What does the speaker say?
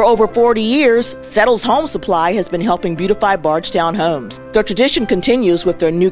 For over 40 years, Settles Home Supply has been helping beautify Bardstown homes. Their tradition continues with their new